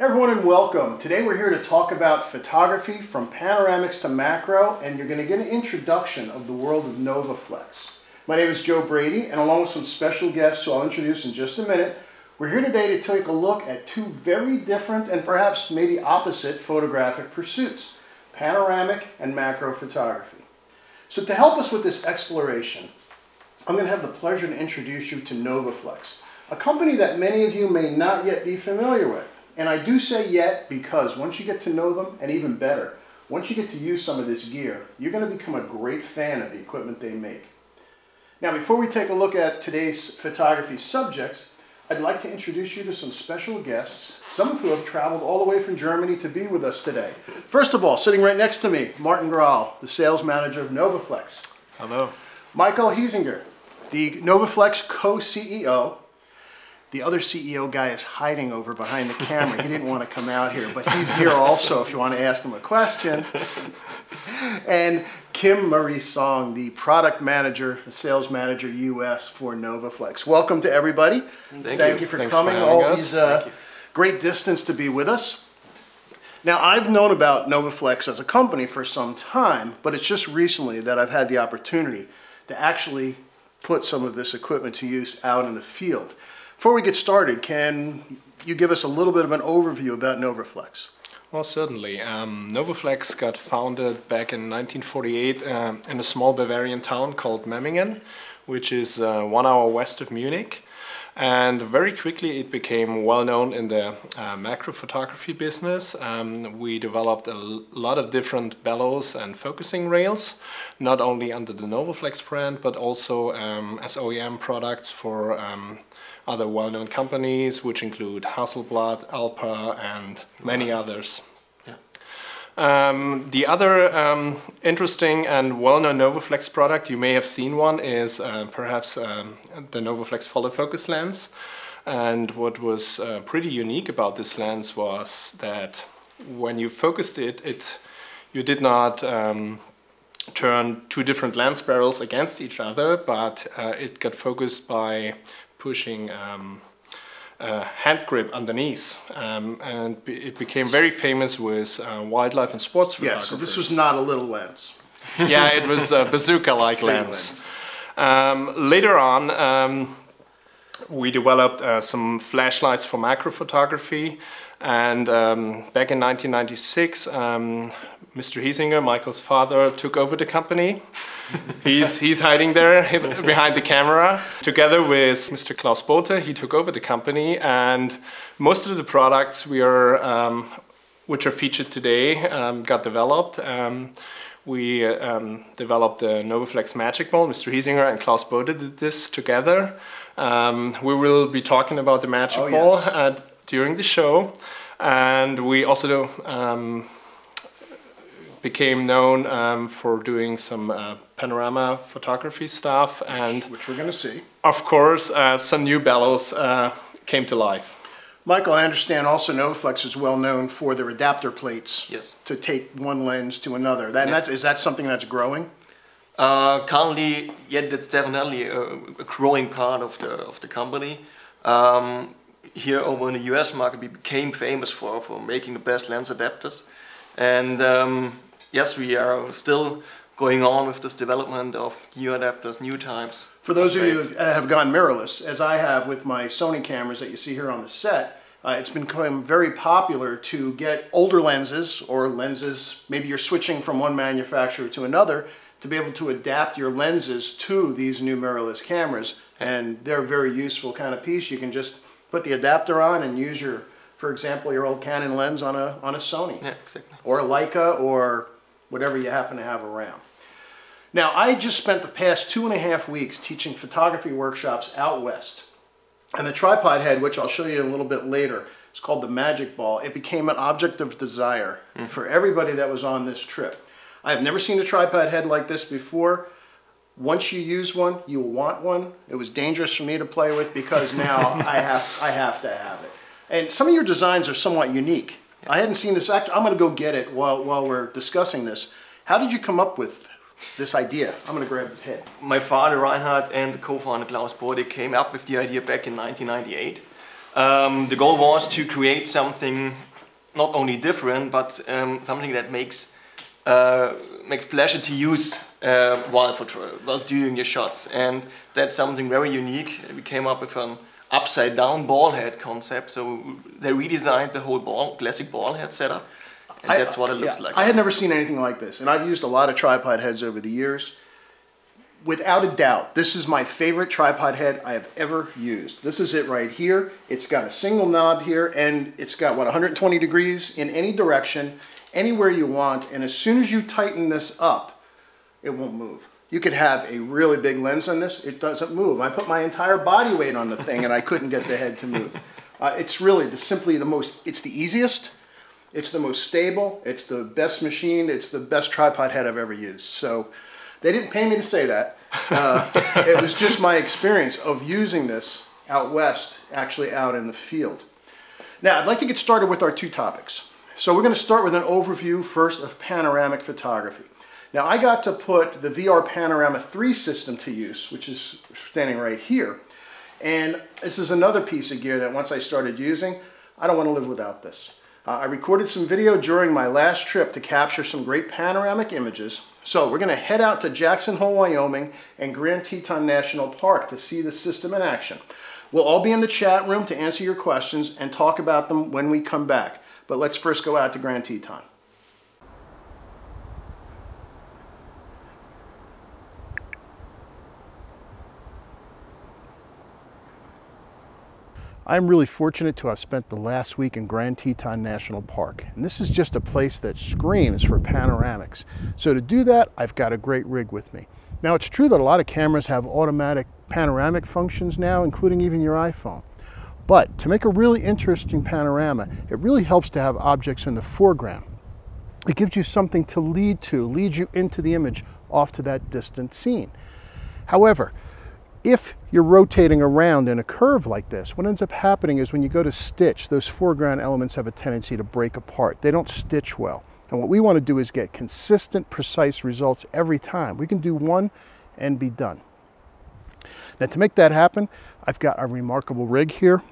everyone and welcome. Today we're here to talk about photography from panoramics to macro and you're going to get an introduction of the world of Novoflex. My name is Joe Brady and along with some special guests who I'll introduce in just a minute, we're here today to take a look at two very different and perhaps maybe opposite photographic pursuits, panoramic and macro photography. So to help us with this exploration, I'm going to have the pleasure to introduce you to Novoflex, a company that many of you may not yet be familiar with. And I do say yet because once you get to know them, and even better, once you get to use some of this gear, you're going to become a great fan of the equipment they make. Now, before we take a look at today's photography subjects, I'd like to introduce you to some special guests, some of who have traveled all the way from Germany to be with us today. First of all, sitting right next to me, Martin Graal, the sales manager of Novoflex. Hello. Michael Hiesinger, the Novoflex co-CEO, the other CEO guy is hiding over behind the camera. He didn't want to come out here, but he's here also if you want to ask him a question. And Kim Marie Song, the product manager, sales manager US for Novoflex. Welcome to everybody. Thank, Thank you. you for Thanks coming for all having us. these uh, great distance to be with us. Now, I've known about Novoflex as a company for some time, but it's just recently that I've had the opportunity to actually put some of this equipment to use out in the field. Before we get started, can you give us a little bit of an overview about Novoflex? Well, certainly. Um, Novoflex got founded back in 1948 um, in a small Bavarian town called Memmingen, which is uh, one hour west of Munich. And very quickly it became well known in the uh, macro photography business. Um, we developed a lot of different bellows and focusing rails, not only under the Novoflex brand, but also um, as OEM products for um, other well-known companies, which include Hasselblad, Alpa, and many others. Um, the other um, interesting and well-known Novoflex product, you may have seen one, is uh, perhaps um, the Novoflex follow focus lens. And what was uh, pretty unique about this lens was that when you focused it, it you did not um, turn two different lens barrels against each other, but uh, it got focused by pushing um, a hand grip underneath, um, and it became very famous with uh, wildlife and sports photographers. so this was not a little lens. yeah, it was a bazooka-like Big lens. Um, later on, um, we developed uh, some flashlights for macro photography, and um, back in 1996, um, Mr. Hiesinger, Michael's father, took over the company. he's, he's hiding there behind the camera. Together with Mr. Klaus Bothe, he took over the company, and most of the products we are, um, which are featured today, um, got developed. Um, we um, developed the Novoflex Magic Ball. Mr. Hiesinger and Klaus Bode did this together. Um, we will be talking about the Magic Oh, Ball yes. uh, during the show. And we also um, became known um, for doing some uh, panorama photography stuff. And Which we're going to see. of course, uh, some new bellows uh, came to life. Michael, I understand also Novoflex is well known for their adapter plates Yes. to take one lens to another. That, Yeah. that's, is that something that's growing? Uh, currently, yeah, that's definitely a, a growing part of the of the company. Um, here over in the U.S. market, we became famous for for making the best lens adapters, and um, yes, we are still going on with this development of new adapters, new types. For those of you who have gone mirrorless, as I have with my Sony cameras that you see here on the set, uh, it's become very popular to get older lenses or lenses, maybe you're switching from one manufacturer to another, to be able to adapt your lenses to these new mirrorless cameras. And they're a very useful kind of piece. You can just put the adapter on and use your, for example, your old Canon lens on a, on a Sony Yeah, exactly. or a Leica or whatever you happen to have around. Now, I just spent the past two and a half weeks teaching photography workshops out west. And the tripod head, which I'll show you a little bit later, is called the Magic Ball. It became an object of desire mm. for everybody that was on this trip. I have never seen a tripod head like this before. Once you use one, you will want one. It was dangerous for me to play with because now I have I have to have it. And some of your designs are somewhat unique. I hadn't seen this. Act- I'm going to go get it while while we're discussing this. How did you come up with this idea? I'm going to grab the head. my father Reinhard and the co-founder Klaus Bode came up with the idea back in 1998. Um, the goal was to create something not only different, but um, something that makes uh, makes pleasure to use uh, while while doing your shots, and that's something very unique. We came up with an upside down ball head concept, so they redesigned the whole ball classic ball head setup, and I- that's what it looks yeah, like. I had never seen anything like this, and I've used a lot of tripod heads over the years. Without a doubt, this is my favorite tripod head I have ever used. This is it right here. It's got a single knob here, and it's got, what, 120 degrees in any direction, anywhere you want, and as soon as you tighten this up, it won't move. You could have a really big lens on this, it doesn't move. I put my entire body weight on the thing and I couldn't get the head to move. Uh, it's really the, simply the most, it's the easiest, it's the most stable, it's the best machine, it's the best tripod head I've ever used. So they didn't pay me to say that. Uh, it was just my experience of using this out west, actually out in the field. Now, I'd like to get started with our two topics. So we're going to start with an overview first of panoramic photography. Now, I got to put the VR Panorama 3 system to use, which is standing right here. And this is another piece of gear that once I started using, I don't want to live without this. Uh, I recorded some video during my last trip to capture some great panoramic images. So we're going to head out to Jackson Hole, Wyoming and Grand Teton National Park to see the system in action. We'll all be in the chat room to answer your questions and talk about them when we come back. But let's first go out to Grand Teton. I'm really fortunate to have spent the last week in Grand Teton National Park. And this is just a place that screams for panoramics. So to do that, I've got a great rig with me. Now it's true that a lot of cameras have automatic panoramic functions now, including even your iPhone. But to make a really interesting panorama, it really helps to have objects in the foreground. It gives you something to lead to, lead you into the image off to that distant scene. However, if you're rotating around in a curve like this, what ends up happening is when you go to stitch, those foreground elements have a tendency to break apart. They don't stitch well. And what we want to do is get consistent, precise results every time. We can do one and be done. Now to make that happen, I've got a remarkable rig here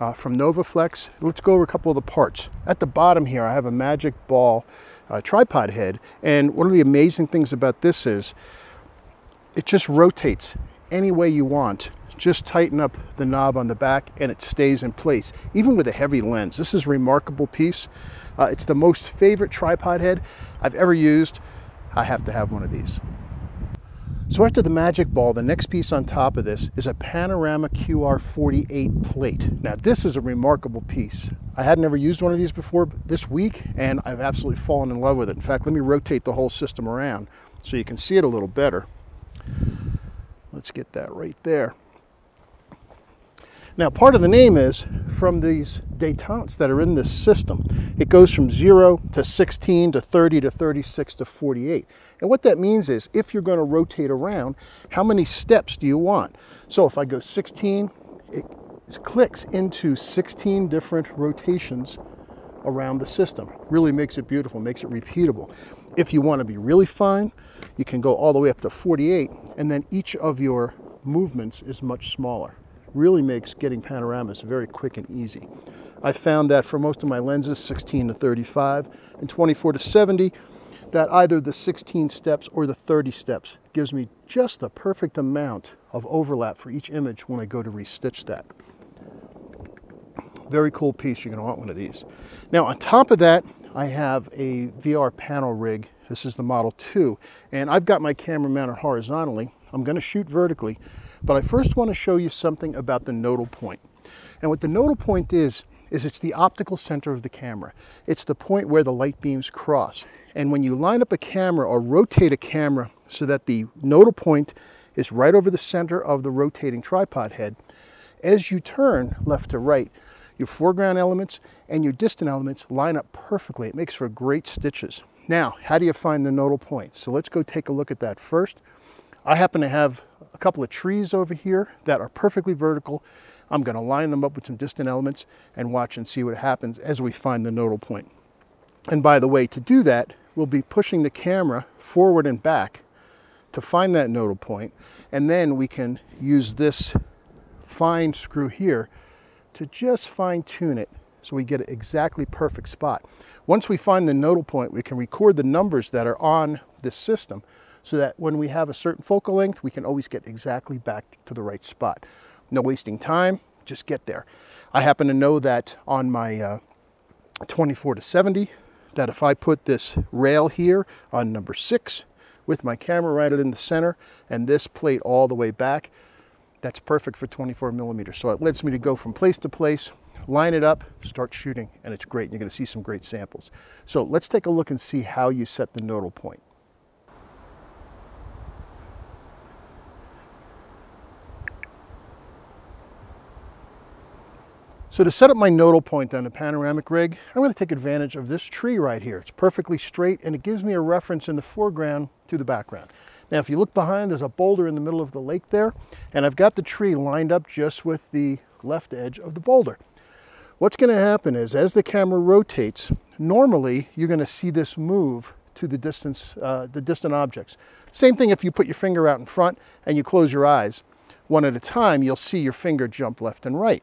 uh, from Novoflex. Let's go over a couple of the parts. At the bottom here, I have a magic ball uh, tripod head. And one of the amazing things about this is it just rotates any way you want. Just tighten up the knob on the back and it stays in place, even with a heavy lens. This is a remarkable piece. Uh, it's the most favorite tripod head I've ever used. I have to have one of these. So after the Magic Ball, the next piece on top of this is a Panorama QR48 plate. Now this is a remarkable piece. I had never used one of these before this week and I've absolutely fallen in love with it. In fact, let me rotate the whole system around so you can see it a little better. Let's get that right there. Now, part of the name is from these detentes that are in this system. It goes from 0 to 16 to 30 to 36 to 48. And what that means is if you're going to rotate around, how many steps do you want? So if I go 16, it clicks into 16 different rotations around the system. Really makes it beautiful, makes it repeatable. If you want to be really fine, you can go all the way up to 48, and then each of your movements is much smaller. Really makes getting panoramas very quick and easy. I found that for most of my lenses, 16 to 35 and 24 to 70, that either the 16 steps or the 30 steps gives me just the perfect amount of overlap for each image when I go to restitch that. Very cool piece, you're gonna want one of these. Now on top of that, I have a VR pano rig. This is the Model 2, and I've got my camera mounted horizontally. I'm gonna shoot vertically, but I first wanna show you something about the nodal point. And what the nodal point is, is it's the optical center of the camera. It's the point where the light beams cross. And when you line up a camera or rotate a camera so that the nodal point is right over the center of the rotating tripod head, as you turn left to right, your foreground elements and your distant elements line up perfectly. It makes for great stitches. Now, how do you find the nodal point? So let's go take a look at that first. I happen to have a couple of trees over here that are perfectly vertical. I'm gonna line them up with some distant elements and watch and see what happens as we find the nodal point. And by the way, to do that, we'll be pushing the camera forward and back to find that nodal point, and then we can use this fine screw here to just fine tune it so we get an exactly perfect spot. Once we find the nodal point, we can record the numbers that are on this system so that when we have a certain focal length, we can always get exactly back to the right spot. No wasting time, just get there. I happen to know that on my uh, 24 to 70, that if I put this rail here on number six with my camera right in the center and this plate all the way back, that's perfect for 24 millimeters. So it lets me to go from place to place, line it up, start shooting, and it's great. You're gonna see some great samples. So let's take a look and see how you set the nodal point. So to set up my nodal point on the panoramic rig, I'm going to take advantage of this tree right here. It's perfectly straight and it gives me a reference in the foreground to the background. Now if you look behind, there's a boulder in the middle of the lake there, and I've got the tree lined up just with the left edge of the boulder. What's going to happen is as the camera rotates, normally you're going to see this move to the distance, uh, the distant objects. Same thing if you put your finger out in front and you close your eyes. One at a time, you'll see your finger jump left and right.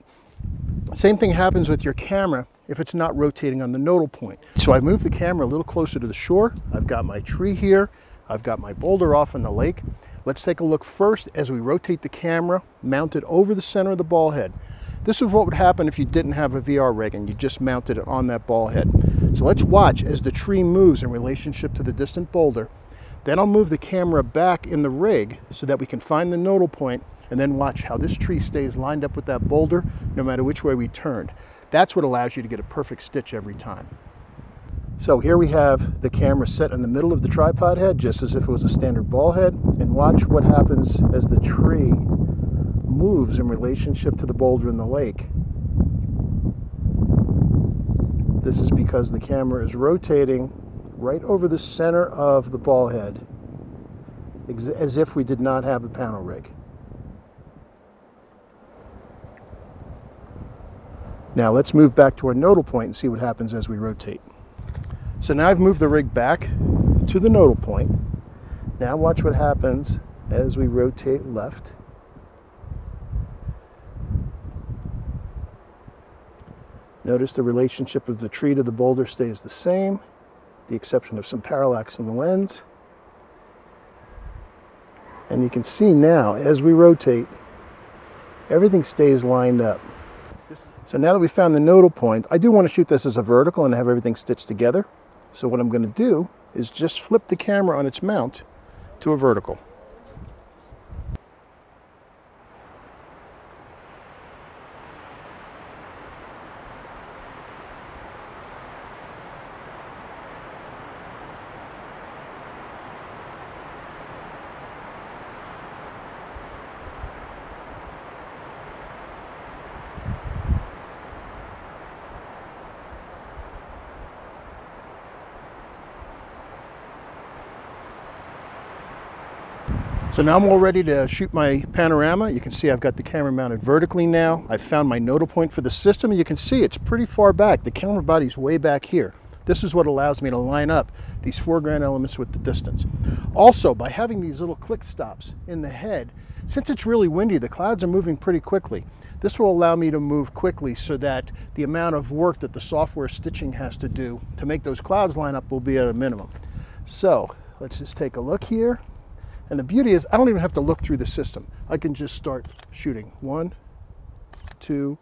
Same thing happens with your camera if it's not rotating on the nodal point. So I move the camera a little closer to the shore. I've got my tree here. I've got my boulder off in the lake. Let's take a look first as we rotate the camera mounted over the center of the ball head. This is what would happen if you didn't have a VR rig and you just mounted it on that ball head. So let's watch as the tree moves in relationship to the distant boulder. Then I'll move the camera back in the rig so that we can find the nodal point and then watch how this tree stays lined up with that boulder no matter which way we turned. That's what allows you to get a perfect stitch every time. So here we have the camera set in the middle of the tripod head, just as if it was a standard ball head, and watch what happens as the tree moves in relationship to the boulder in the lake. This is because the camera is rotating right over the center of the ball head, as if we did not have a pano rig. Now let's move back to our nodal point and see what happens as we rotate. So now I've moved the rig back to the nodal point. Now watch what happens as we rotate left. Notice the relationship of the tree to the boulder stays the same, the exception of some parallax in the lens. And you can see now, as we rotate, everything stays lined up. So now that we found the nodal point, I do want to shoot this as a vertical and have everything stitched together. So what I'm going to do is just flip the camera on its mount to a vertical. So now I'm all ready to shoot my panorama. You can see I've got the camera mounted vertically now. I've found my nodal point for the system. You can see it's pretty far back. The camera body's way back here. This is what allows me to line up these foreground elements with the distance. Also, by having these little click stops in the head, since it's really windy, the clouds are moving pretty quickly. This will allow me to move quickly so that the amount of work that the software stitching has to do to make those clouds line up will be at a minimum. So let's just take a look here. And the beauty is I don't even have to look through the system. I can just start shooting. One, two,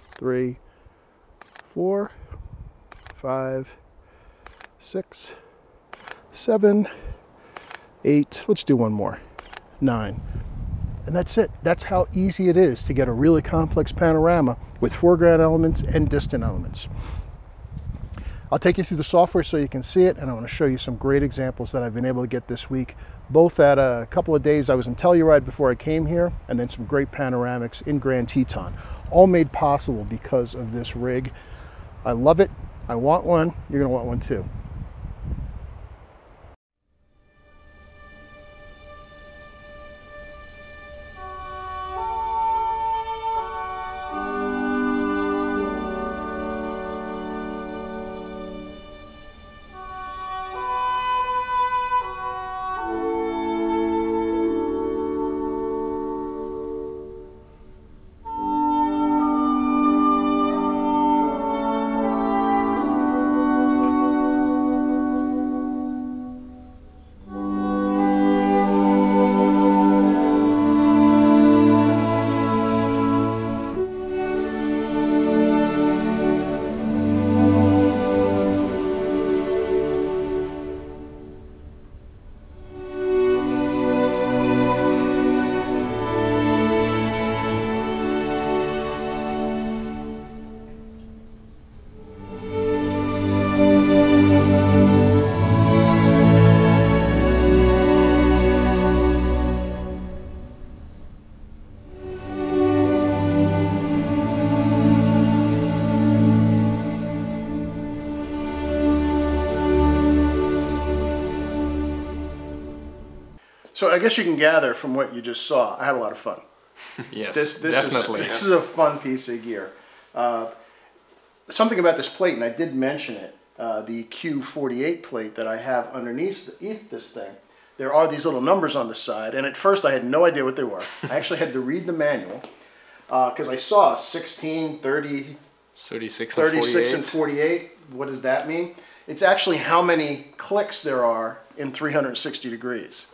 three, four, five, six, seven, eight. Let's do one more. Nine. And that's it. That's how easy it is to get a really complex panorama with foreground elements and distant elements. I'll take you through the software so you can see it, and I want to show you some great examples that I've been able to get this week both at a couple of days I was in Telluride before I came here, and then some great panoramics in Grand Teton, all made possible because of this rig. I love it. I want one. You're going to want one too. So I guess you can gather from what you just saw, I had a lot of fun. Yes, This, this definitely. Is, this is a fun piece of gear. Uh, something about this plate, and I did mention it, uh, the Q48 plate that I have underneath this thing. There are these little numbers on the side, and at first I had no idea what they were. I actually had to read the manual because I saw 16, 30, 36 and 48. and 48. What does that mean? It's actually how many clicks there are in 360 degrees.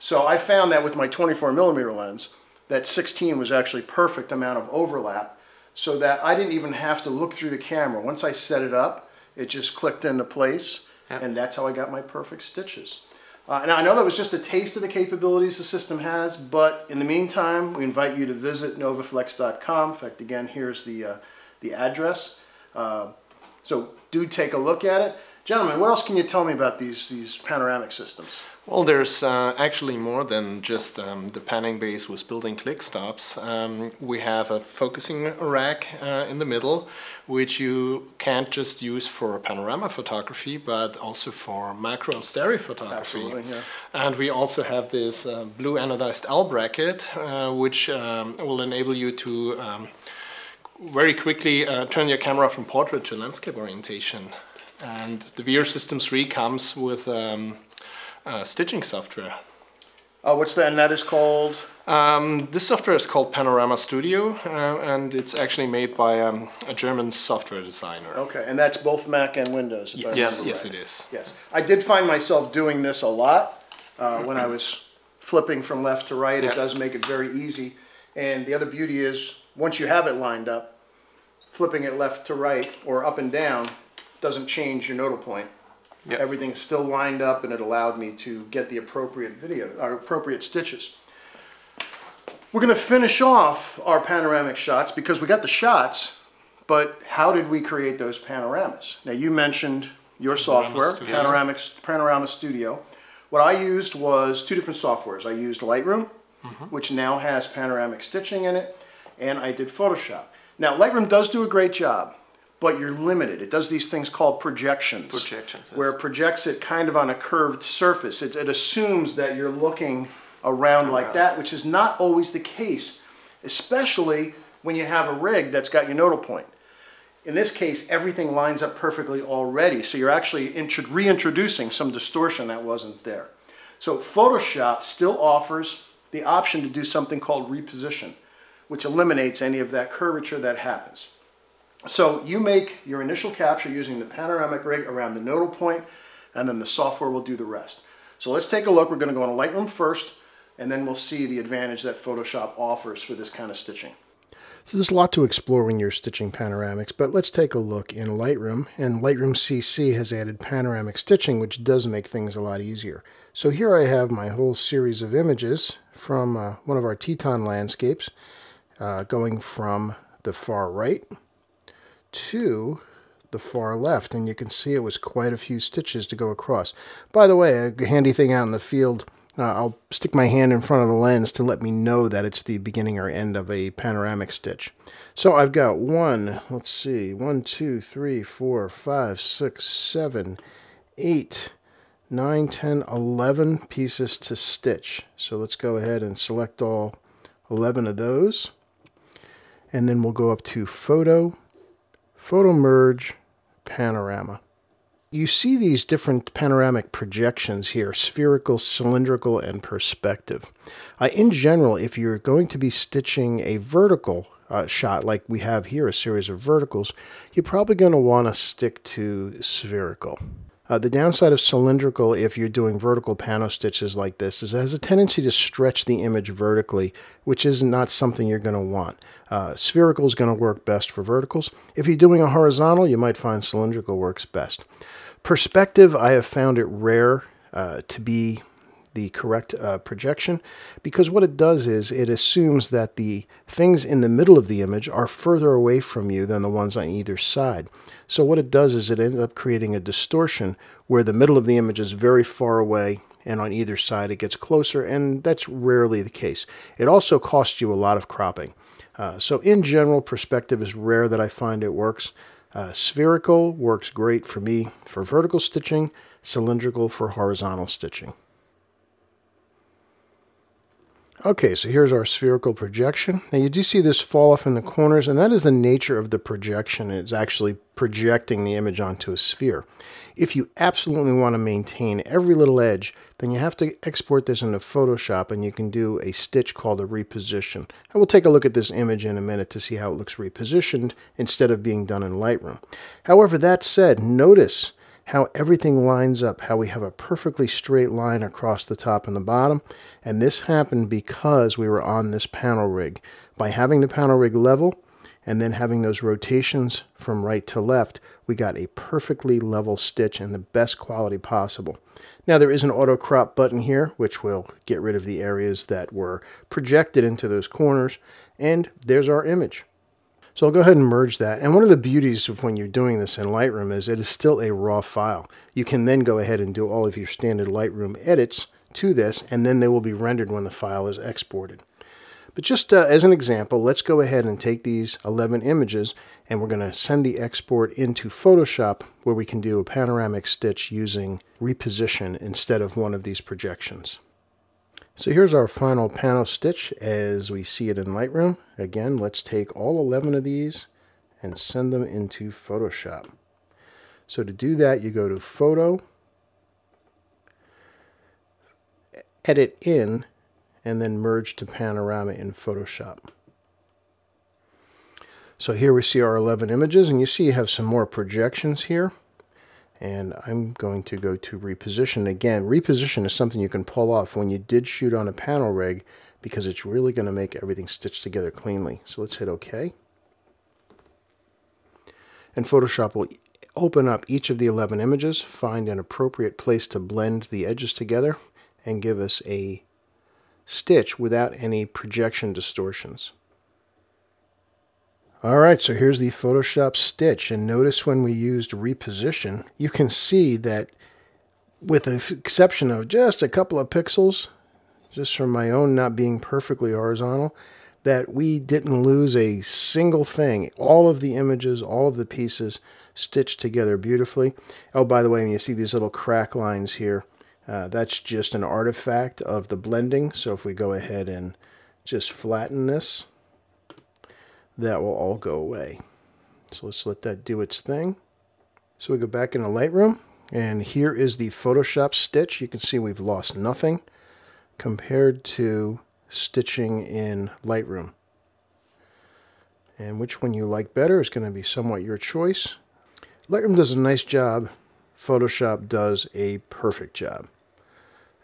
So I found that with my 24 millimeter lens, that 16 was actually perfect amount of overlap so that I didn't even have to look through the camera. Once I set it up, it just clicked into place Yeah. and that's how I got my perfect stitches. Uh, and I know that was just a taste of the capabilities the system has, but in the meantime, we invite you to visit novoflex.com. In fact, again, here's the, uh, the address. Uh, so do take a look at it. Gentlemen, what else can you tell me about these, these panoramic systems? Well, there's uh, actually more than just um, the panning base with built-in click stops. Um, we have a focusing rack uh, in the middle, which you can't just use for panorama photography, but also for macro and stereo photography. Absolutely, yeah. And we also have this uh, blue anodized L bracket, uh, which um, will enable you to um, very quickly uh, turn your camera from portrait to landscape orientation. And the VR System 3 comes with um, uh, stitching software. Uh, what's that? And that is called? Um, this software is called Panorama Studio, uh, and it's actually made by um, a German software designer. Okay, and that's both Mac and Windows. Yes, yes, right. it is. Yes, I did find myself doing this a lot uh, when I was flipping from left to right. It does make it very easy. And the other beauty is, once you have it lined up, flipping it left to right or up and down doesn't change your nodal point. Yeah. Everything's still lined up and it allowed me to get the appropriate video, or appropriate stitches. We're gonna finish off our panoramic shots because we got the shots, but how did we create those panoramas? Now you mentioned your software, Studio. Panoramic, Panorama Studio. What I used was two different softwares. I used Lightroom, mm-hmm. which now has panoramic stitching in it, and I did Photoshop. Now Lightroom does do a great job, but you're limited. It does these things called projections. Projections. Where it projects it kind of on a curved surface. It, it assumes that you're looking around like that, which is not always the case, especially when you have a rig that's got your nodal point. In this case, everything lines up perfectly already, so you're actually reintroducing some distortion that wasn't there. So Photoshop still offers the option to do something called reposition, which eliminates any of that curvature that happens. So you make your initial capture using the panoramic rig around the nodal point, and then the software will do the rest. So let's take a look. We're going to go into Lightroom first, and then we'll see the advantage that Photoshop offers for this kind of stitching. So there's a lot to explore when you're stitching panoramics, but let's take a look in Lightroom. And Lightroom CC has added panoramic stitching, which does make things a lot easier. So here I have my whole series of images from uh, one of our Teton landscapes, uh, going from the far right to the far left and you can see it was quite a few stitches to go across. By the way, a handy thing out in the field, uh, I'll stick my hand in front of the lens to let me know that it's the beginning or end of a panoramic stitch. So I've got one, let's see, one, two, three, four, five, six, seven, eight, nine, ten, eleven pieces to stitch. So let's go ahead and select all 11 of those. And then we'll go up to photo, photo merge, panorama. You see these different panoramic projections here, spherical, cylindrical, and perspective. Uh, in general, if you're going to be stitching a vertical uh, shot like we have here, a series of verticals, you're probably going to want to stick to spherical. Uh, the downside of cylindrical, if you're doing vertical pano stitches like this, is it has a tendency to stretch the image vertically, which is not something you're going to want. Uh, spherical is going to work best for verticals. If you're doing a horizontal, you might find cylindrical works best. Perspective, I have found it rare uh, to be the correct uh, projection because what it does is it assumes that the things in the middle of the image are further away from you than the ones on either side. So what it does is it ends up creating a distortion where the middle of the image is very far away and on either side it gets closer and that's rarely the case. It also costs you a lot of cropping. Uh, so in general, perspective is rare that I find it works. Uh, spherical works great for me for vertical stitching, cylindrical for horizontal stitching. Okay, so here's our spherical projection. Now you do see this fall off in the corners, and that is the nature of the projection. It's actually projecting the image onto a sphere. If you absolutely want to maintain every little edge, then you have to export this into Photoshop, and you can do a stitch called a reposition. And we'll take a look at this image in a minute to see how it looks repositioned instead of being done in Lightroom. However, that said, notice how everything lines up, how we have a perfectly straight line across the top and the bottom. And this happened because we were on this pano rig. By having the pano rig level and then having those rotations from right to left, we got a perfectly level stitch and the best quality possible. Now there is an auto crop button here, which will get rid of the areas that were projected into those corners. And there's our image. So I'll go ahead and merge that. And one of the beauties of when you're doing this in Lightroom is it is still a raw file. You can then go ahead and do all of your standard Lightroom edits to this, and then they will be rendered when the file is exported. But just uh, as an example, let's go ahead and take these 11 images and we're going to send the export into Photoshop where we can do a panoramic stitch using reposition instead of one of these projections. So here's our final pano stitch as we see it in Lightroom. Again, let's take all 11 of these and send them into Photoshop. So to do that, you go to Photo, Edit In, and then Merge to Panorama in Photoshop. So here we see our 11 images, and you see you have some more projections here and I'm going to go to reposition again. Reposition is something you can pull off when you did shoot on a pano rig because it's really going to make everything stitch together cleanly. So let's hit OK. And Photoshop will open up each of the 11 images, find an appropriate place to blend the edges together, and give us a stitch without any projection distortions. Alright, so here's the Photoshop stitch, and notice when we used reposition, you can see that with the exception of just a couple of pixels, just from my own not being perfectly horizontal, that we didn't lose a single thing. All of the images, all of the pieces stitched together beautifully. Oh, by the way, when you see these little crack lines here, uh, that's just an artifact of the blending. So if we go ahead and just flatten this, that will all go away. So let's let that do its thing. So we go back into Lightroom, and here is the Photoshop stitch. You can see we've lost nothing compared to stitching in Lightroom. And which one you like better is going to be somewhat your choice. Lightroom does a nice job. Photoshop does a perfect job.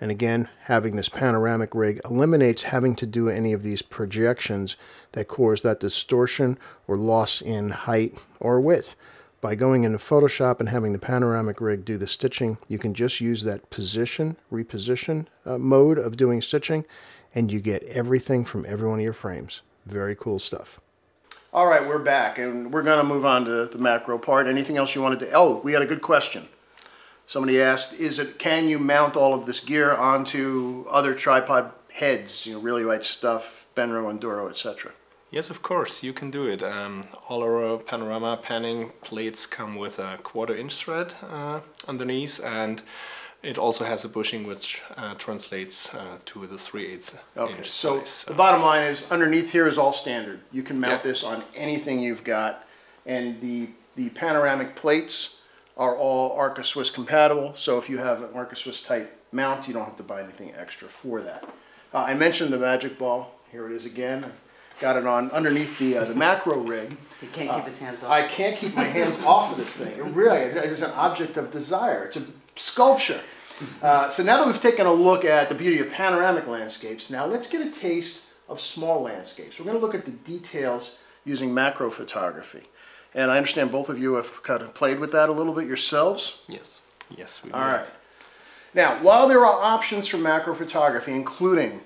And again, having this panoramic rig eliminates having to do any of these projections that cause that distortion or loss in height or width. By going into Photoshop and having the panoramic rig do the stitching, you can just use that position, reposition uh, mode of doing stitching, and you get everything from every one of your frames. Very cool stuff. All right, we're back, and we're going to move on to the macro part. Anything else you wanted to? Oh, we had a good question. Somebody asked, is it, can you mount all of this gear onto other tripod heads, you know, Really Right Stuff, Benro, Induro, etc.? Yes, of course, you can do it. Um, all our panorama panning plates come with a quarter inch thread uh, underneath and it also has a bushing which uh, translates uh, to the 3 8 okay. inch so size. the bottom line is underneath here is all standard. You can mount this on anything you've got and the, the panoramic plates are all Arca Swiss compatible. So if you have an Arca Swiss type mount, you don't have to buy anything extra for that. Uh, I mentioned the Magic Ball. Here it is again. I've got it on underneath the uh, the macro rig. He can't keep his hands off. I can't keep my hands off of this thing. It really it is an object of desire. It's a sculpture. Uh, so now that we've taken a look at the beauty of panoramic landscapes, now let's get a taste of small landscapes. We're going to look at the details using macro photography. And I understand both of you have kind of played with that a little bit yourselves. Yes. Yes, we All did. Now, while there are options for macro photography, including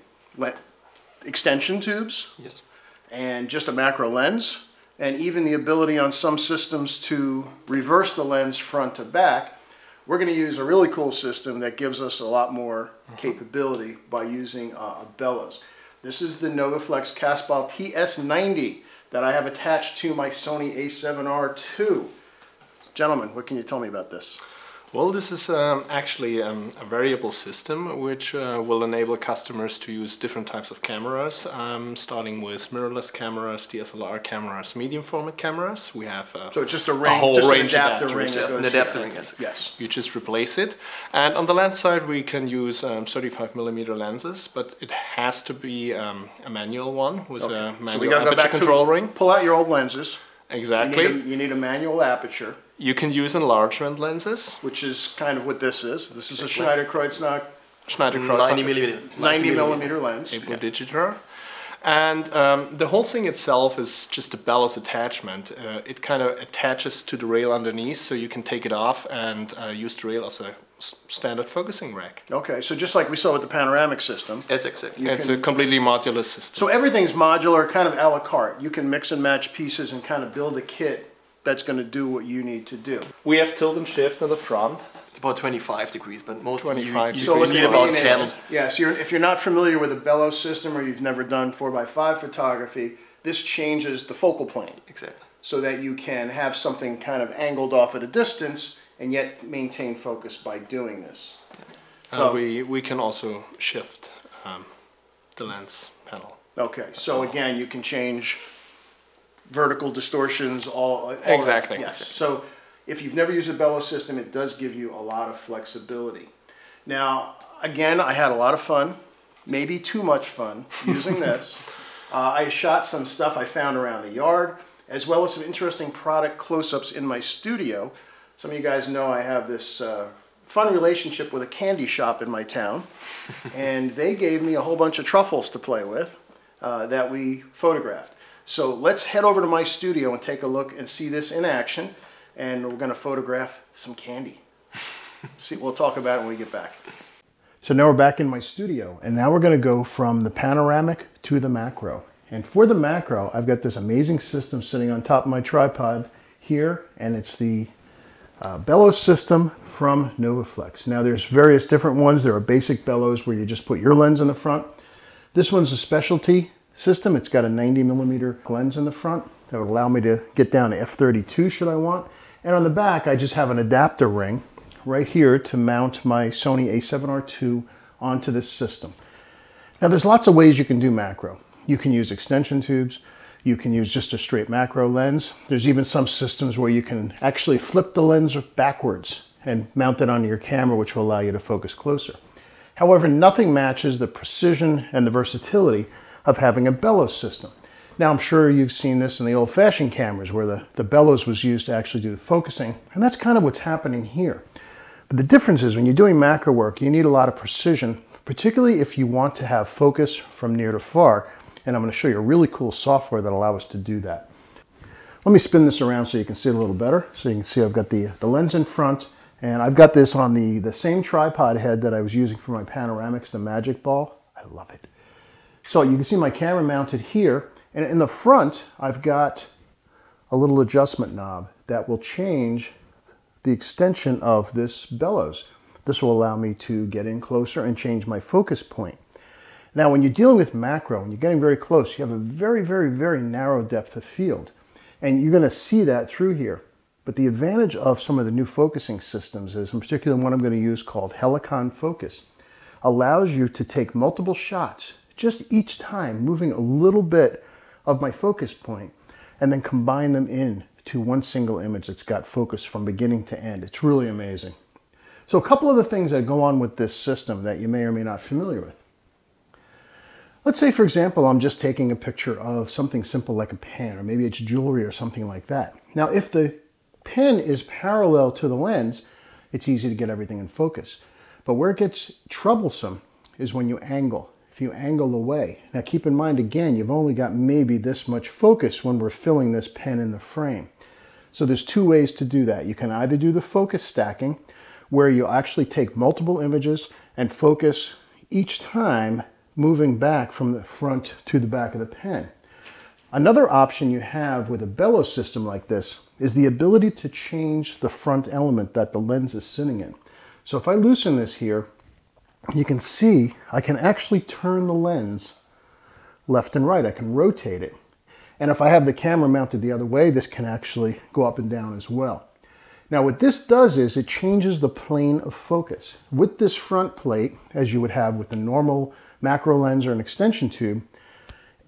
extension tubes Yes. and just a macro lens, and even the ability on some systems to reverse the lens front to back, we're going to use a really cool system that gives us a lot more capability by using uh, a bellows. This is the Novoflex Castbal TS90 that I have attached to my Sony a7R II. Gentlemen, what can you tell me about this? Well, this is um, actually um, a variable system which uh, will enable customers to use different types of cameras, um, starting with mirrorless cameras, DSLR cameras, medium format cameras. We have uh, So it's just a ring, whole just an range of adapter adapters. ring. Yes, an adapter ring, yes. Yes. you just replace it. And on the lens side, we can use um, 35 millimeter lenses, but it has to be um, a manual one with a So we manual gotta go aperture back control to, ring. pull out your old lenses. You Exactly. need, a, you need a manual aperture, You can use enlargement lenses. which is kind of what this is. This is a Schneider Kreuznach Schneider Kreuznach 90 millimeter. 90 millimeter lens. APO-Digitar. And um, the whole thing itself is just a bellows attachment. Uh, it kind of attaches to the rail underneath, so you can take it off and uh, use the rail as a s- standard focusing rack. Okay, so just like we saw with the panoramic system. Yes, exactly. it's can- a completely modular system. So everything's modular, kind of a la carte. You can mix and match pieces and kind of build a kit that's going to do what you need to do. we have tilt and shift in the front. It's about 25 degrees, but most 25 you, you, So you what's need the about mean 10. is- Yeah, so you're, if you're not familiar with a bellows system or you've never done 4x5 photography, this changes the focal plane Exactly. so that you can have something kind of angled off at a distance and yet maintain focus by doing this. Uh, So- we, we can also shift um, the lens panel. Okay, so again, you can change vertical distortions, all. all that. Exactly. Yes, so if you've never used a bellows system, it does give you a lot of flexibility. Now, again, I had a lot of fun, maybe too much fun, using this. Uh, I shot some stuff I found around the yard, as well as some interesting product close-ups in my studio. Some of you guys know I have this uh, fun relationship with a candy shop in my town, and they gave me a whole bunch of truffles to play with uh, that we photographed. So let's head over to my studio and take a look and see this in action, and we're going to photograph some candy. see, we'll talk about it when we get back. So now we're back in my studio, and now we're going to go from the panoramic to the macro. And for the macro, I've got this amazing system sitting on top of my tripod here, and it's the uh, bellows system from Novoflex. Now there's various different ones. There are basic bellows where you just put your lens in the front. This one's a specialty system. It's got a 90 millimeter lens in the front that would allow me to get down to f32 should I want. And on the back, I just have an adapter ring right here to mount my Sony a7R II onto this system. Now there's lots of ways you can do macro. You can use extension tubes. You can use just a straight macro lens. There's even some systems where you can actually flip the lens backwards and mount it onto your camera, which will allow you to focus closer. However, nothing matches the precision and the versatility of having a bellows system. Now, I'm sure you've seen this in the old-fashioned cameras where the, the bellows was used to actually do the focusing, and that's kind of what's happening here. But the difference is when you're doing macro work, you need a lot of precision, particularly if you want to have focus from near to far. And I'm going to show you a really cool software that allows us to do that. Let me spin this around so you can see it a little better. So you can see I've got the, the lens in front, and I've got this on the, the same tripod head that I was using for my panoramics, the Magic Ball. I love it. So you can see my camera mounted here, and in the front, I've got a little adjustment knob that will change the extension of this bellows. This will allow me to get in closer and change my focus point. Now, when you're dealing with macro and you're getting very close, you have a very, very, very narrow depth of field. And you're going to see that through here. But the advantage of some of the new focusing systems is, in particular one I'm going to use called Helicon Focus, allows you to take multiple shots, just each time moving a little bit of my focus point, and then combine them in to one single image that's got focus from beginning to end. It's really amazing. So a couple of the things that go on with this system that you may or may not familiar with. Let's say, for example, I'm just taking a picture of something simple like a pen, or maybe it's jewelry or something like that. Now, if the pen is parallel to the lens, it's easy to get everything in focus. But where it gets troublesome is when you angle. If you angle away. Now keep in mind, again, you've only got maybe this much focus when we're filling this pen in the frame. So there's two ways to do that. You can either do the focus stacking, where you actually take multiple images and focus each time moving back from the front to the back of the pen. Another option you have with a bellows system like this is the ability to change the front element that the lens is sitting in. So if I loosen this here, you can see I can actually turn the lens left and right. I can rotate it. And if I have the camera mounted the other way, this can actually go up and down as well. Now what this does is it changes the plane of focus. With this front plate, as you would have with a normal macro lens or an extension tube,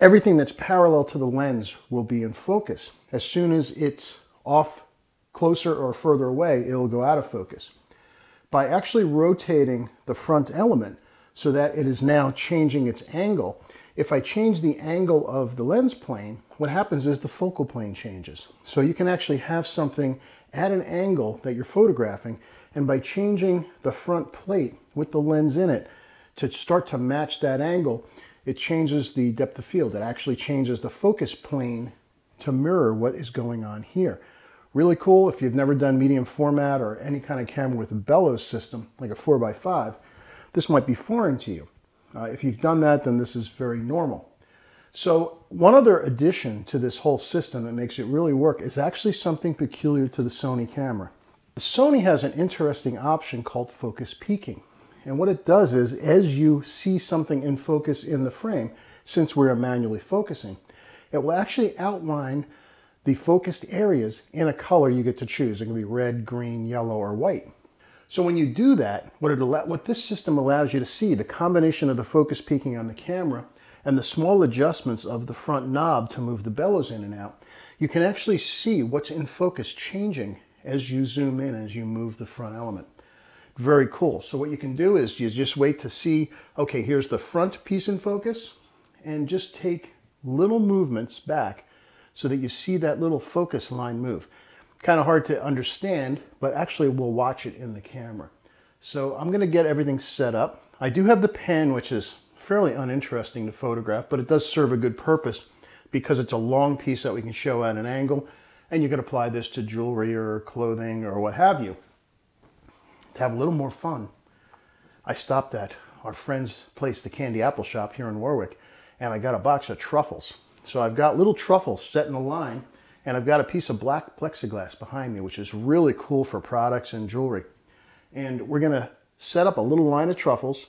everything that's parallel to the lens will be in focus. As soon as it's off closer or further away, it'll go out of focus. By actually rotating the front element so that it is now changing its angle, if I change the angle of the lens plane, what happens is the focal plane changes. So you can actually have something at an angle that you're photographing, and by changing the front plate with the lens in it to start to match that angle, it changes the depth of field. It actually changes the focus plane to mirror what is going on here. Really cool if you've never done medium format or any kind of camera with a bellows system, like a 4x5, this might be foreign to you. Uh, if you've done that, then this is very normal. So one other addition to this whole system that makes it really work is actually something peculiar to the Sony camera. The Sony has an interesting option called focus peaking. And what it does is, as you see something in focus in the frame, since we're manually focusing, it will actually outline the focused areas in a color you get to choose. It can be red, green, yellow, or white. So when you do that, what, it what this system allows you to see, the combination of the focus peaking on the camera and the small adjustments of the front knob to move the bellows in and out, you can actually see what's in focus changing as you zoom in, as you move the front element. Very cool. So what you can do is you just wait to see, okay, here's the front piece in focus, and just take little movements back so that you see that little focus line move. Kind of hard to understand, but actually we'll watch it in the camera. So I'm gonna get everything set up. I do have the pen, which is fairly uninteresting to photograph, but it does serve a good purpose because it's a long piece that we can show at an angle, and you can apply this to jewelry or clothing or what have you. To have a little more fun, I stopped at our friend's place, the Candy Apple Shop here in Warwick, and I got a box of truffles. So I've got little truffles set in a line, and I've got a piece of black plexiglass behind me, which is really cool for products and jewelry. And we're gonna set up a little line of truffles,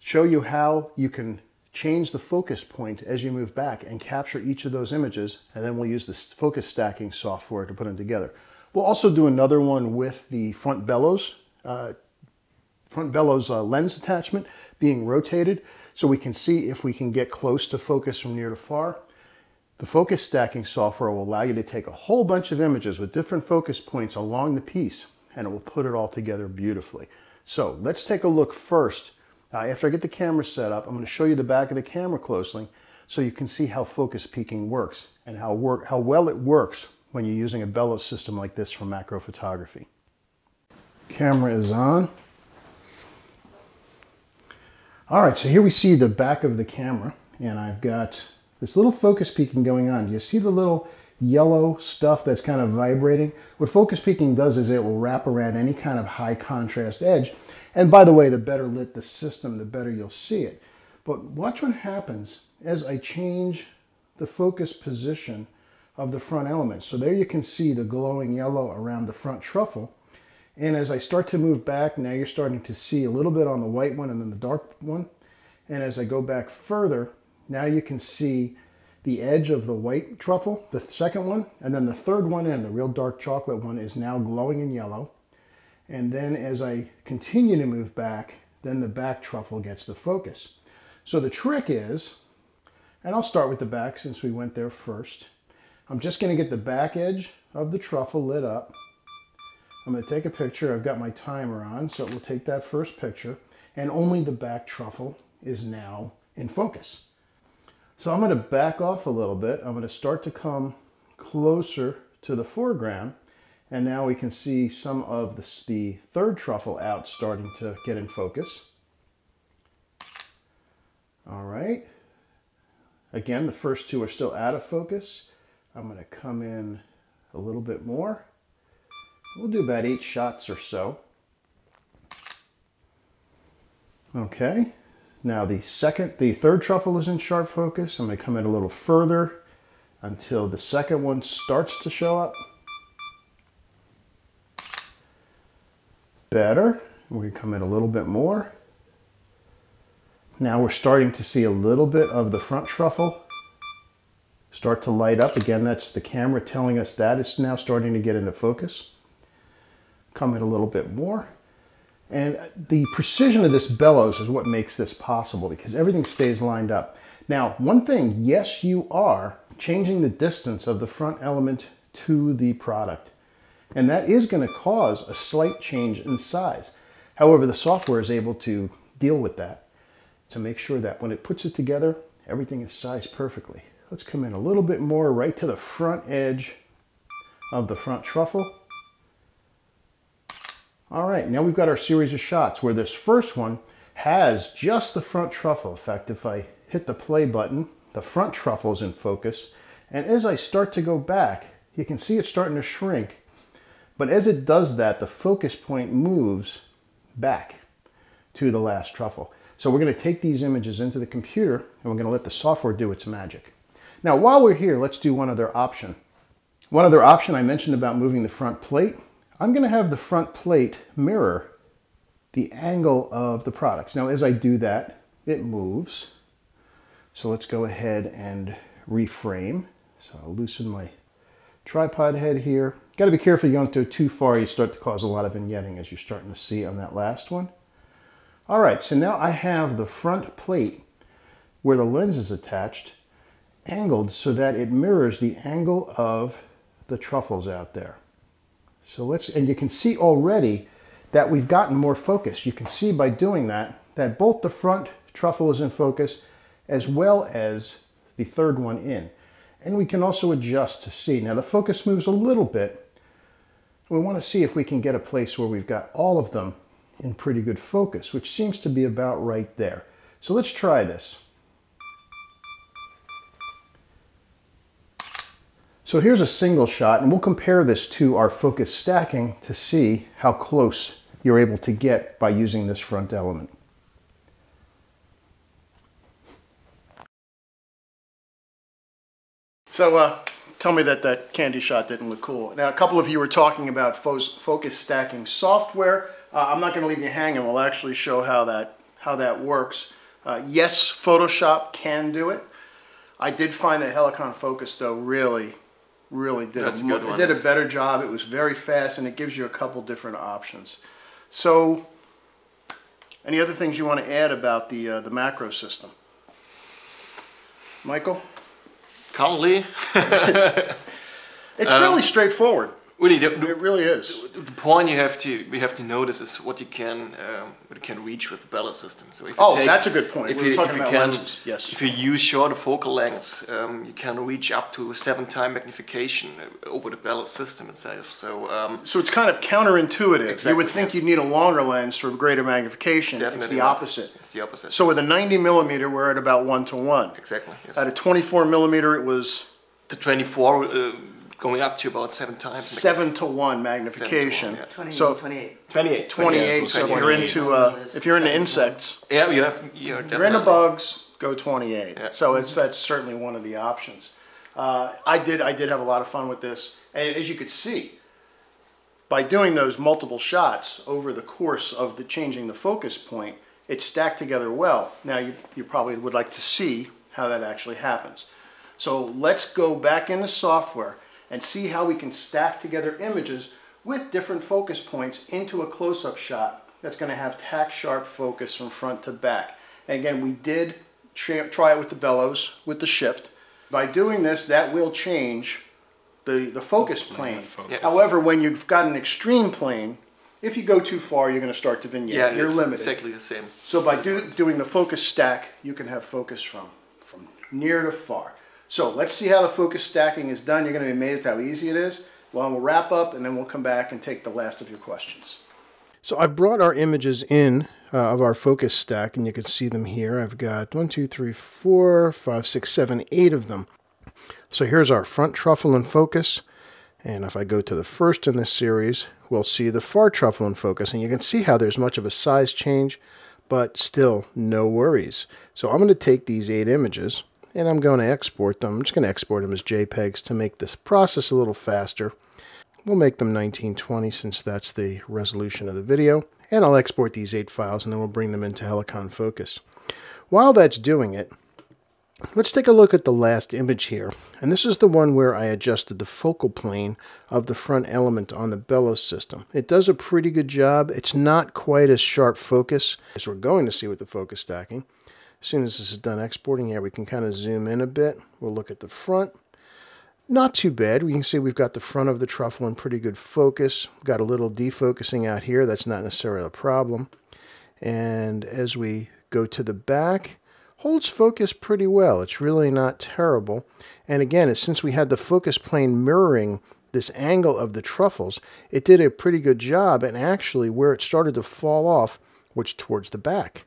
show you how you can change the focus point as you move back and capture each of those images, and then we'll use the focus stacking software to put them together. We'll also do another one with the front bellows, uh, front bellows uh, lens attachment being rotated so we can see if we can get close to focus from near to far. The focus stacking software will allow you to take a whole bunch of images with different focus points along the piece and it will put it all together beautifully. So let's take a look first uh, after I get the camera set up, I'm going to show you the back of the camera closely so you can see how focus peaking works and how, work, how well it works when you're using a bellows system like this for macro photography. Camera is on. All right, so here we see the back of the camera and I've got this little focus peaking going on. Do you see the little yellow stuff that's kind of vibrating? What focus peaking does is it will wrap around any kind of high contrast edge and by the way, the better lit the system, the better you'll see it. But watch what happens as I change the focus position of the front element. So there you can see the glowing yellow around the front truffle. And as I start to move back, now you're starting to see a little bit on the white one and then the dark one. And as I go back further, now you can see the edge of the white truffle, the second one, and then the third one and the real dark chocolate one, is now glowing in yellow. And then as I continue to move back, then the back truffle gets the focus. So the trick is, and I'll start with the back since we went there first. I'm just gonna get the back edge of the truffle lit up. I'm gonna take a picture. I've got my timer on, so we'll take that first picture. And only the back truffle is now in focus. So I'm gonna back off a little bit. I'm gonna start to come closer to the foreground and now we can see some of the, the third truffle out starting to get in focus. All right. Again, the first two are still out of focus. I'm going to come in a little bit more. We'll do about eight shots or so. Okay. Now the second, the third truffle is in sharp focus. I'm to come in a little further until the second one starts to show up. better. We come in a little bit more. Now we're starting to see a little bit of the front truffle start to light up. Again, that's the camera telling us that it's now starting to get into focus. Come in a little bit more. And the precision of this bellows is what makes this possible because everything stays lined up. Now, one thing, yes, you are changing the distance of the front element to the product. And that is going to cause a slight change in size. However, the software is able to deal with that to make sure that when it puts it together, everything is sized perfectly. Let's come in a little bit more right to the front edge of the front truffle. All right, now we've got our series of shots where this first one has just the front truffle. In fact, if I hit the play button, the front truffle is in focus. And as I start to go back, you can see it's starting to shrink. But as it does that, the focus point moves back to the last truffle. So we're going to take these images into the computer and we're going to let the software do its magic. Now, while we're here, let's do one other option. One other option I mentioned about moving the front plate. I'm going to have the front plate mirror the angle of the products. Now, as I do that, it moves. So let's go ahead and reframe. So I'll loosen my tripod head here. Got to be careful you don't go too far. You start to cause a lot of vignetting as you're starting to see on that last one. All right, so now I have the front plate where the lens is attached angled so that it mirrors the angle of the truffles out there. So let's, and you can see already that we've gotten more focus. You can see by doing that, that both the front truffle is in focus as well as the third one in. And we can also adjust to see. Now the focus moves a little bit. We want to see if we can get a place where we've got all of them in pretty good focus, which seems to be about right there. So let's try this. So here's a single shot, and we'll compare this to our focus stacking to see how close you're able to get by using this front element. So uh, tell me that that candy shot didn't look cool. Now, a couple of you were talking about fo focus stacking software. Uh, I'm not going to leave you hanging. We'll actually show how that, how that works. Uh, yes, Photoshop can do it. I did find that Helicon Focus, though, really, really did, That's a, good it one. did a better job. It was very fast, and it gives you a couple different options. So, any other things you want to add about the, uh, the macro system? Michael? Currently, It's Um, really straightforward. Really, the, the- It really is. the point you have to we have to notice is what you can um, what you can reach with the Bella system. So if you Oh, take, that's a good point. If We were you, talking if you about can, lenses, yes. If you use shorter focal lengths, um, you can reach up to seven time magnification uh, over the Bella system itself. So um, So it's kind of counterintuitive. you would think yes. you'd need a longer lens for greater magnification. it's the not. opposite. It's the opposite. So with a 90 millimeter, we're at about one to one. exactly yes. At a 24 millimeter, it was the 24 uh, going up to about seven times. seven to one magnification. yeah. 20, So 28. 28. 28. So if you're 28. into uh, if you're into insects, Yeah, you have. You're if you're into bugs, go 28. Yeah. So it's that's certainly one of the options. Uh, I did I did have a lot of fun with this, and as you could see, by doing those multiple shots over the course of the changing the focus point, it stacked together well. Now you, you probably would like to see how that actually happens. So let's go back into software and see how we can stack together images with different focus points into a close-up shot that's going to have tack sharp focus from front to back. And again, we did try it with the bellows, with the shift. By doing this, that will change the, the focus plane. focus. Yes. However, when you've got an extreme plane, if you go too far, you're going to start to vignette. Yeah, you're it's limited. exactly the same. So by do, doing the focus stack, you can have focus from, from near to far. So let's see how the focus stacking is done. You're going to be amazed how easy it is. Well, we'll wrap up and then we'll come back and take the last of your questions. So I've brought our images in uh, of our focus stack, and you can see them here. I've got one, two, three, four, five, six, seven, eight of them. So here's our front truffle in focus. And if I go to the first in this series, we'll see the far truffle in focus. And you can see how there's much of a size change, but still no worries. So I'm going to take these eight images and I'm going to export them. I'm just going to export them as JPEGs to make this process a little faster. We'll make them 1920 since that's the resolution of the video. And I'll export these eight files and then we'll bring them into Helicon Focus. While that's doing it, Let's take a look at the last image here. And this is the one where I adjusted the focal plane of the front element on the bellows system. It does a pretty good job. It's not quite as sharp focus as we're going to see with the focus stacking. As soon as this is done exporting here, we can kind of zoom in a bit. We'll look at the front. Not too bad. We can see we've got the front of the truffle in pretty good focus. We've got a little defocusing out here. That's not necessarily a problem. And as we go to the back, holds focus pretty well. It's really not terrible. And again, since we had the focus plane mirroring this angle of the truffles, it did a pretty good job. And actually, where it started to fall off was towards the back.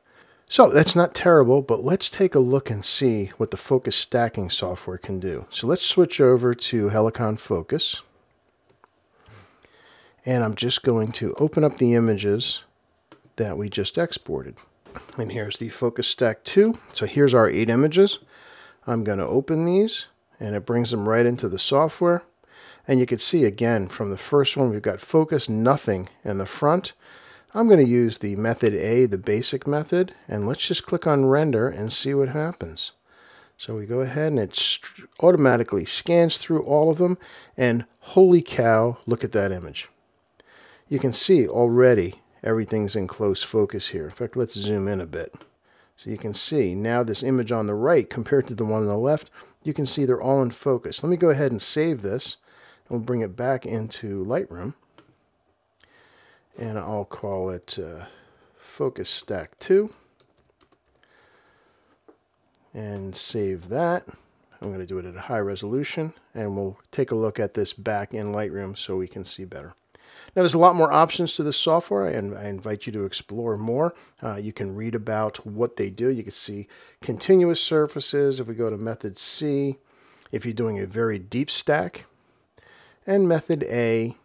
So that's not terrible, but let's take a look and see what the focus stacking software can do. So let's switch over to Helicon Focus. And I'm just going to open up the images that we just exported. And here's the Focus Stack 2. So here's our eight images. I'm going to open these and it brings them right into the software. And you can see again from the first one, we've got focus, nothing in the front. I'm going to use the method A, the basic method, and let's just click on render and see what happens. So we go ahead and it automatically scans through all of them and holy cow, look at that image. You can see already everything's in close focus here. In fact, let's zoom in a bit. So you can see now this image on the right compared to the one on the left, you can see they're all in focus. Let me go ahead and save this. And we'll bring it back into Lightroom. And I'll call it uh, Focus Stack 2. And save that. I'm going to do it at a high resolution. And we'll take a look at this back in Lightroom so we can see better. Now, there's a lot more options to this software, and I invite you to explore more. Uh, you can read about what they do. You can see continuous surfaces if we go to method C, if you're doing a very deep stack. And method A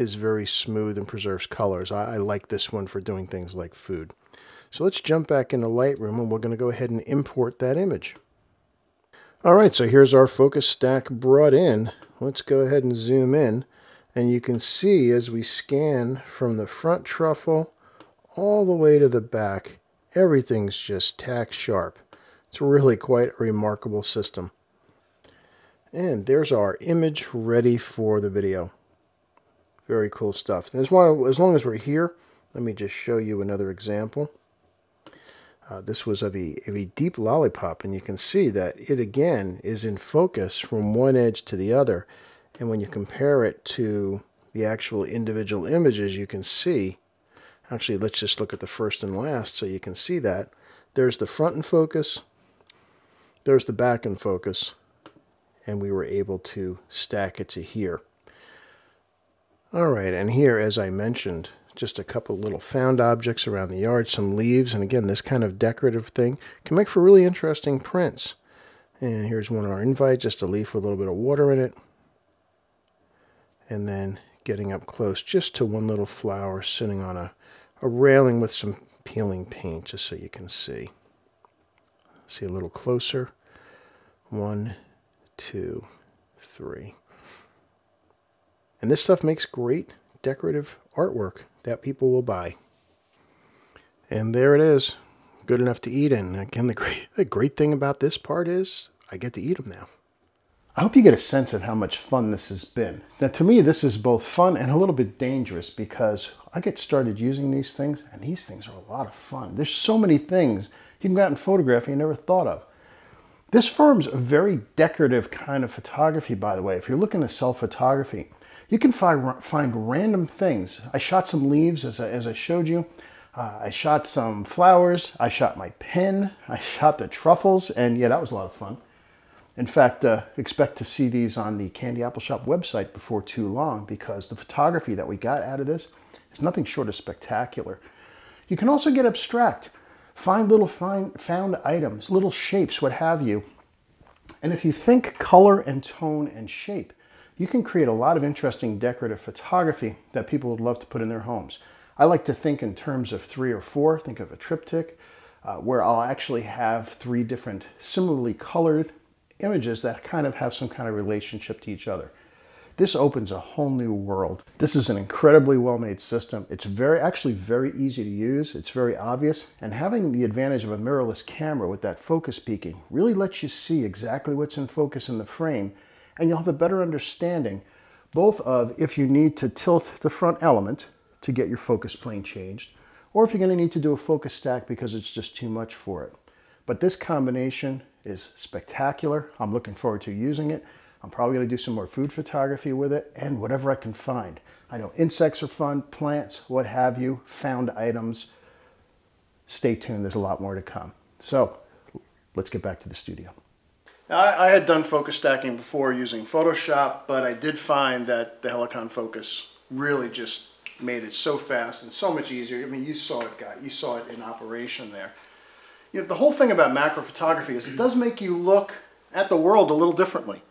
is very smooth and preserves colors. I, I like this one for doing things like food. So let's jump back into Lightroom, and we're going to go ahead and import that image. All right, so here's our focus stack brought in. Let's go ahead and zoom in. And you can see as we scan from the front truffle all the way to the back, everything's just tack sharp. It's really quite a remarkable system. And there's our image ready for the video. Very cool stuff. As long as we're here, let me just show you another example. Uh, this was of a, of a deep lollipop, and you can see that it again is in focus from one edge to the other. And when you compare it to the actual individual images, you can see, actually, let's just look at the first and last so you can see that. There's the front in focus, there's the back in focus, and we were able to stack it to here. All right, and here, as I mentioned, just a couple little found objects around the yard, some leaves, and again, this kind of decorative thing can make for really interesting prints. And here's one of our invites, just a leaf with a little bit of water in it and then getting up close just to one little flower sitting on a, a railing with some peeling paint just so you can see. See a little closer. One, two, three. And this stuff makes great decorative artwork that people will buy. And there it is, good enough to eat. And again, the great, the great thing about this part is I get to eat them now. I hope you get a sense of how much fun this has been. Now, to me, this is both fun and a little bit dangerous because I get started using these things, and these things are a lot of fun. There's so many things you can go out and photograph you never thought of. This firm's a very decorative kind of photography, by the way. If you're looking to sell photography, you can find, find random things. I shot some leaves, as I, as I showed you. Uh, I shot some flowers. I shot my pen. I shot the truffles, and yeah, that was a lot of fun. In fact, uh, expect to see these on the Candy Apple Shop website before too long because the photography that we got out of this is nothing short of spectacular. You can also get abstract, find little find, found items, little shapes, what have you. And if you think color and tone and shape, you can create a lot of interesting decorative photography that people would love to put in their homes. I like to think in terms of three or four, think of a triptych, uh, where I'll actually have three different similarly colored images that kind of have some kind of relationship to each other. this opens a whole new world. This is an incredibly well-made system. It's very, actually very easy to use. It's very obvious. And having the advantage of a mirrorless camera with that focus peaking really lets you see exactly what's in focus in the frame. And you'll have a better understanding both of if you need to tilt the front element to get your focus plane changed, or if you're going to need to do a focus stack because it's just too much for it. But this combination is spectacular. I'm looking forward to using it. I'm probably going to do some more food photography with it and whatever I can find. I know insects are fun, plants, what have you, found items. Stay tuned, there's a lot more to come. So let's get back to the studio. I, I had done focus stacking before using Photoshop, but I did find that the Helicon Focus really just made it so fast and so much easier. I mean, you saw it, guy. You saw it in operation there. You know, the whole thing about macro photography is it does make you look at the world a little differently.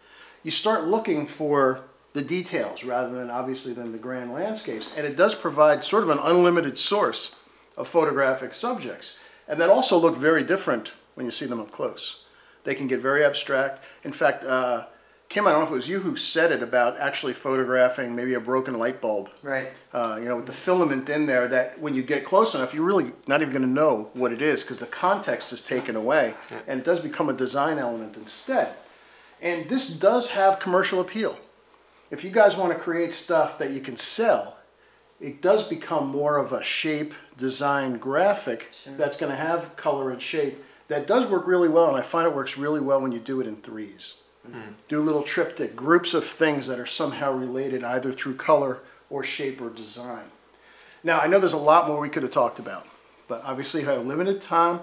You start looking for the details rather than obviously than the grand landscapes, and it does provide sort of an unlimited source of photographic subjects, and that also look very different when you see them up close. They can get very abstract. In fact, uh, Kim, I don't know if it was you who said it about actually photographing maybe a broken light bulb. Right. Uh, you know, with the filament in there that when you get close enough, you're really not even going to know what it is because the context is taken away and it does become a design element instead. And this does have commercial appeal. If you guys want to create stuff that you can sell, it does become more of a shape, design, graphic Sure. that's going to have color and shape. That does work really well, and I find it works really well when you do it in threes. Do a little triptych, groups of things that are somehow related either through color or shape or design. Now, I know there's a lot more we could have talked about, but obviously I have limited time.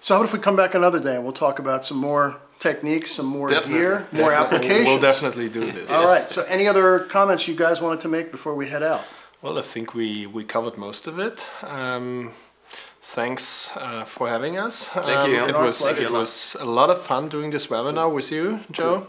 So how about if we come back another day and we'll talk about some more techniques, some more Definitely, gear, more applications? We'll definitely do this. All right, so any other comments you guys wanted to make before we head out? Well, I think we, we covered most of it. Um, thanks uh, for having us. Thank you. Um, It Our was pleasure. it was a lot of fun doing this webinar with you, Joe,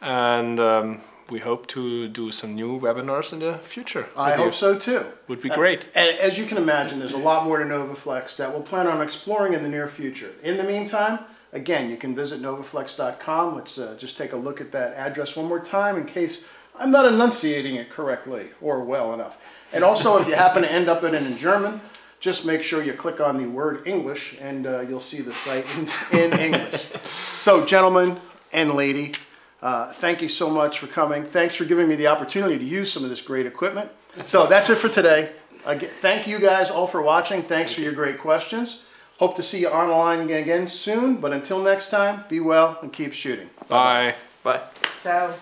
and um, we hope to do some new webinars in the future. I with you. hope so too. Would be great. As you can imagine, there's a lot more to Novoflex that we'll plan on exploring in the near future. In the meantime, again, you can visit novoflex.com. Let's uh, just take a look at that address one more time in case I'm not enunciating it correctly or well enough. And also, if you happen to end up in it in German, just make sure you click on the word English and uh, you'll see the site in, in English. So, gentlemen and lady, uh, thank you so much for coming. Thanks for giving me the opportunity to use some of this great equipment. So that's it for today. Again, thank you guys all for watching. Thanks for your great questions. Hope to see you online again soon. But until next time, be well and keep shooting. Bye. Bye. So.